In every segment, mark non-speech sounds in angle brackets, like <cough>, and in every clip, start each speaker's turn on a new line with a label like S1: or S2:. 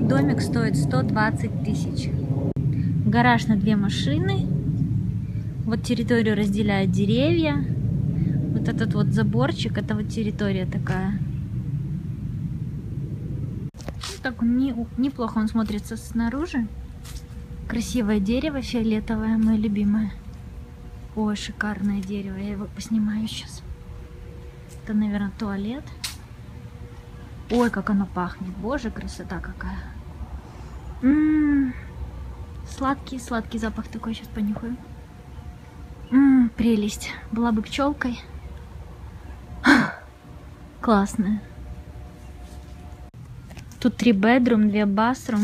S1: вот домик стоит 120 тысяч. Гараж на две машины. Вот территорию разделяют деревья. Вот этот вот заборчик, это вот территория такая. Ну, так не, неплохо он смотрится снаружи. Красивое дерево фиолетовое, мое любимое. Ой, шикарное дерево. Я его поснимаю сейчас. Это, наверное, туалет. Ой, как оно пахнет. Боже, красота какая. М -м -м. Сладкий, сладкий запах такой. Сейчас понюхаю. М -м, прелесть. Была бы пчелкой. Классная. Тут три бедрум, две басрум.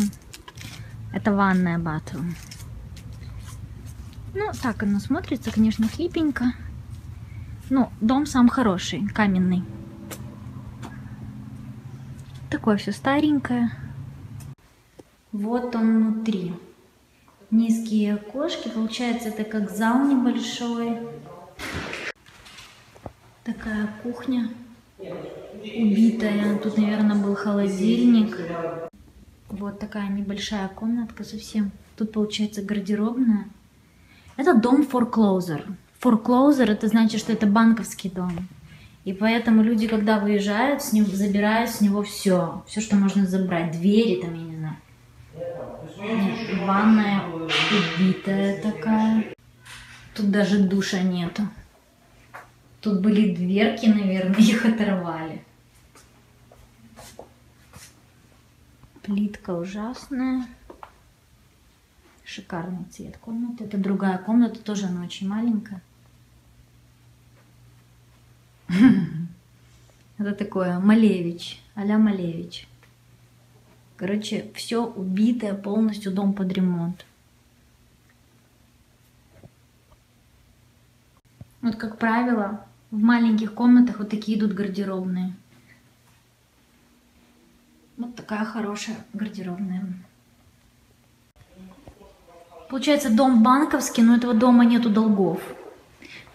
S1: Это ванная батрум. Ну, так оно смотрится, конечно, хлипенько. Ну, дом сам хороший, каменный. Такое все старенькое. Вот он внутри. Низкие окошки. Получается, это как зал небольшой. Такая кухня убитая. Тут, наверное, был холодильник. Вот такая небольшая комнатка совсем. Тут, получается, гардеробная. Это дом forecloser. Forecloser это значит, что это банковский дом. И поэтому люди, когда выезжают, с ним, забирают с него все. Все, что можно забрать. Двери там, я не знаю. Нет, ванная убитая такая. Тут даже душа нету. Тут были дверки, наверное, <laughs> их оторвали. Плитка ужасная. Шикарный цвет комнаты. Это другая комната, тоже она очень маленькая. <laughs> Это такое Малевич, а-ля Малевич. Короче, все убитое, полностью дом под ремонт. Вот, как правило, в маленьких комнатах вот такие идут гардеробные. Вот такая хорошая гардеробная. Получается, дом банковский, но этого дома нету долгов.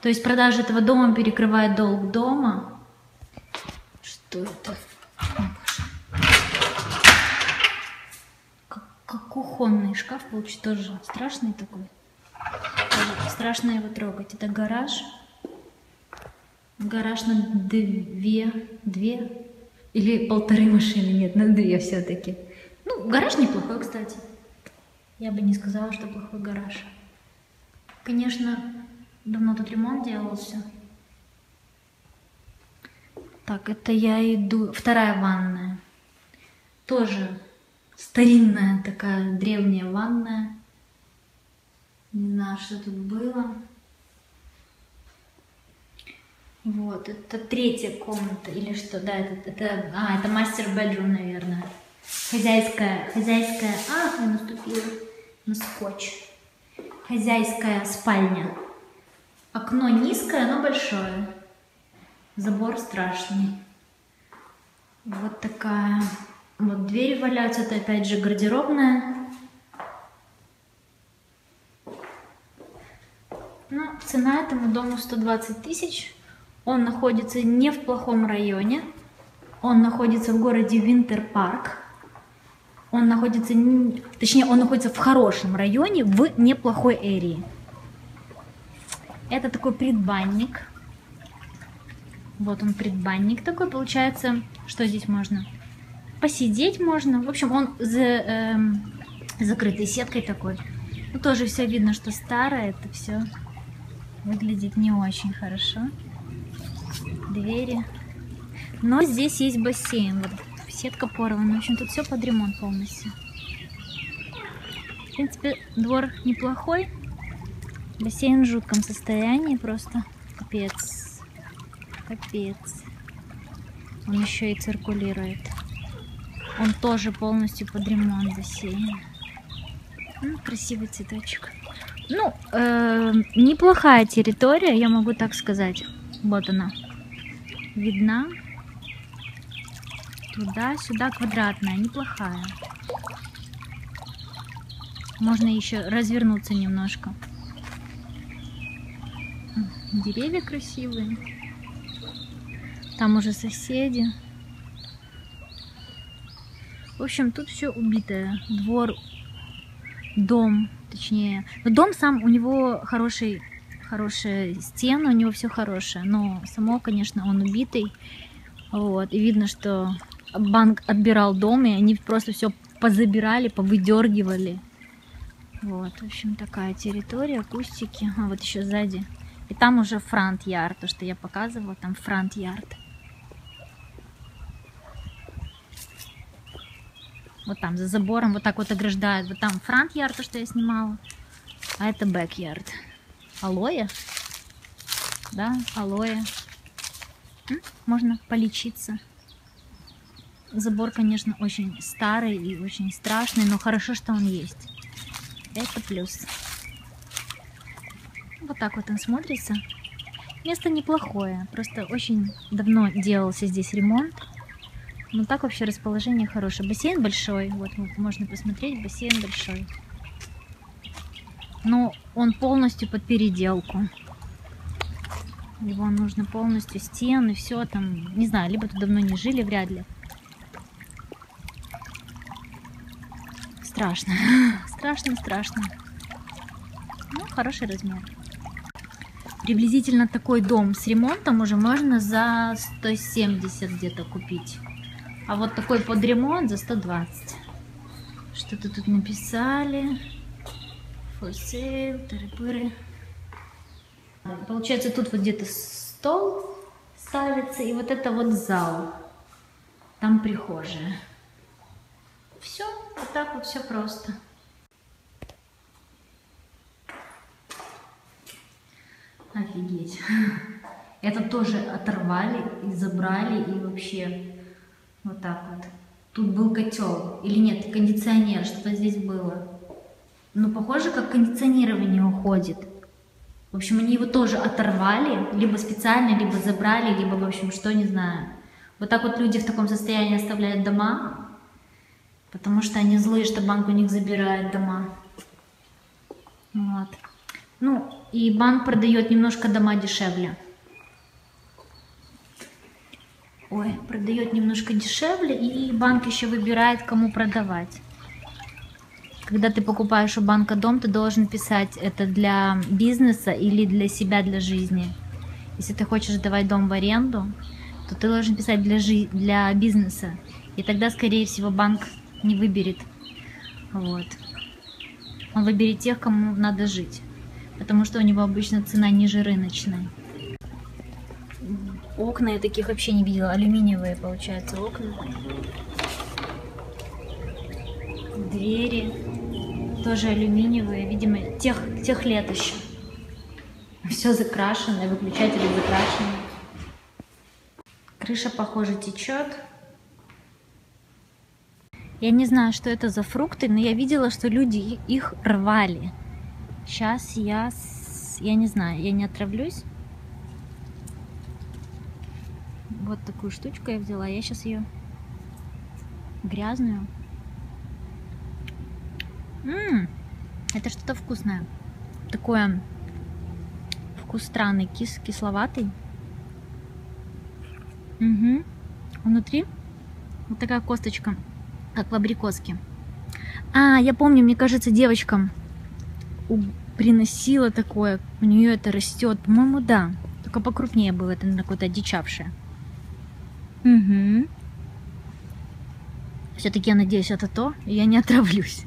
S1: То есть продажа этого дома перекрывает долг дома. Что это? Как, как кухонный шкаф получится тоже страшный такой. Тоже страшно его трогать. Это гараж. Гараж на две, две или полторы машины, нет, на две все-таки. Ну, гараж неплохой, кстати. Я бы не сказала, что плохой гараж. Конечно, давно тут ремонт делался. Так, это я иду... Вторая ванная. Тоже старинная такая древняя ванная. Не знаю, что тут было. Вот, это третья комната или что, да, это, это, а, это мастер-бедрум, наверное. Хозяйская, хозяйская, а, я наступила на скотч. Хозяйская спальня. Окно низкое, но большое. Забор страшный. Вот такая. Вот двери валяются. Это опять же гардеробная. Ну, цена этому дому 120 тысяч. Он находится не в плохом районе. Он находится в городе Винтер Парк. Он находится, точнее, он находится в хорошем районе, в неплохой эрии. Это такой предбанник. Вот он предбанник такой, получается, что здесь можно? Посидеть можно. В общем, он за, э, закрытой сеткой такой. Ну, тоже все видно, что старое, это все выглядит не очень хорошо. Двери. Но здесь есть бассейн. Вот сетка порвана. В общем, тут все под ремонт полностью. В принципе, двор неплохой. Бассейн в жутком состоянии просто. Капец. Капец. Он еще и циркулирует. Он тоже полностью под ремонт бассейн. Ну, красивый цветочек. Ну, э, неплохая территория, я могу так сказать. Вот она. Видна. Туда-сюда квадратная, неплохая. Можно еще развернуться немножко. Деревья красивые. Там уже соседи. В общем, тут все убитое. Двор, дом, точнее. Но дом сам, у него хороший, хорошая стена, у него все хорошее. Но само, конечно, он убитый. Вот. И видно, что банк отбирал дом, и они просто все позабирали, повыдергивали. Вот, в общем, такая территория, кустики. А вот еще сзади. И там уже фронт-ярд, то, что я показывала, там фронт-ярд. Вот там, за забором, вот так вот ограждают. Вот там фронт-ярд, то, что я снимала. А это бэк-ярд. Алоэ? Да, алоэ. Можно полечиться. Забор, конечно, очень старый и очень страшный, но хорошо, что он есть. Это плюс. Вот так вот он смотрится. Место неплохое, просто очень давно делался здесь ремонт. Но так вообще расположение хорошее. Бассейн большой, вот можно посмотреть, бассейн большой. Но он полностью под переделку. Его нужно полностью стены, все там, не знаю, либо тут давно не жили, вряд ли. Страшно, <laughs> страшно, страшно. Ну, хороший размер. Приблизительно такой дом с ремонтом уже можно за 170 где-то купить. А вот такой под ремонт за 120. Что-то тут написали. For sale, тыры-пыры. Получается, тут вот где-то стол ставится, и вот это вот зал. Там прихожая. Все, вот так вот все просто. Офигеть. <laughs> Это тоже оторвали и забрали, и вообще вот так вот. Тут был котел. Или нет, кондиционер, что-то здесь было. Ну, похоже, как кондиционирование уходит. В общем, они его тоже оторвали, либо специально, либо забрали, либо, в общем, что, не знаю. Вот так вот люди в таком состоянии оставляют дома, потому что они злые, что банк у них забирает дома. Вот. Ну, и банк продает немножко дома дешевле. Ой, продает немножко дешевле, и банк еще выбирает, кому продавать когда ты покупаешь у банка дом, ты должен писать это для бизнеса или для себя, для жизни. Если ты хочешь давать дом в аренду, то ты должен писать для, жи для бизнеса. И тогда, скорее всего, банк не выберет. Вот. Он выберет тех, кому надо жить. Потому что у него обычно цена ниже рыночной. Окна я таких вообще не видела. Алюминиевые, получается, окна. Двери тоже алюминиевые, видимо, тех, тех лет еще. Все закрашено, выключатели закрашены. Крыша, похоже, течет. Я не знаю, что это за фрукты, но я видела, что люди их рвали. Сейчас я, я не знаю, я не отравлюсь. Вот такую штучку я взяла. Я сейчас ее грязную Ммм, это что-то вкусное. Такое вкус странный, кис кисловатый. Угу. Внутри вот такая косточка, как в абрикоске. А, я помню, мне кажется, девочкам приносила такое, у нее это растет. По-моему, да. Только покрупнее было, это какое-то дичавшее. Угу. Все-таки я надеюсь, это то, и я не отравлюсь.